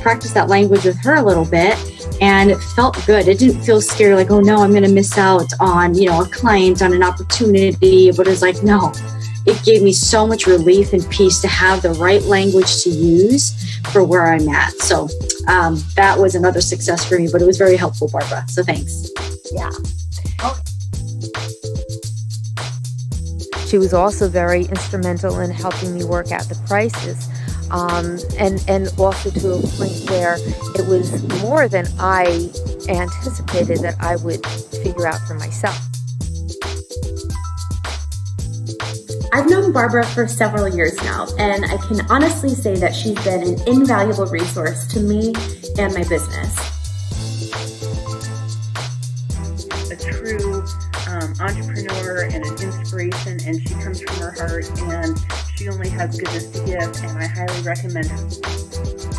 practiced that language with her a little bit and it felt good. It didn't feel scary, like, oh no, I'm going to miss out on, you know, a client, on an opportunity. But it's like, no, it gave me so much relief and peace to have the right language to use for where I'm at. So um, that was another success for me, but it was very helpful, Barbara. So thanks. Yeah. She was also very instrumental in helping me work out the prices. Um, and, and also to a point where it was more than I anticipated that I would figure out for myself. I've known Barbara for several years now, and I can honestly say that she's been an invaluable resource to me and my business. A true um, entrepreneur and an inspiration, and she comes from her heart, and she only has goodness to give, and I highly recommend her.